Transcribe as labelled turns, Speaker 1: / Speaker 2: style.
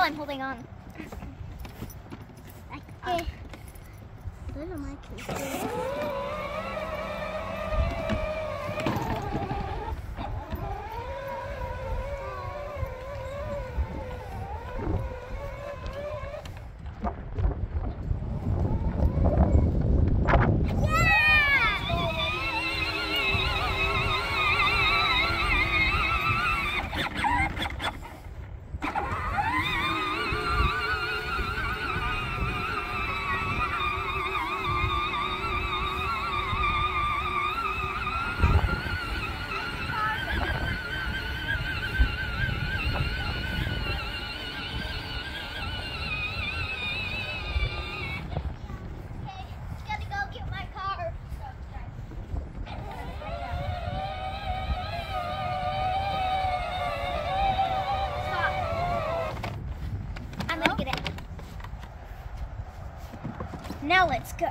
Speaker 1: I'm holding on.
Speaker 2: Okay. Those are my keys.
Speaker 1: Now let's go.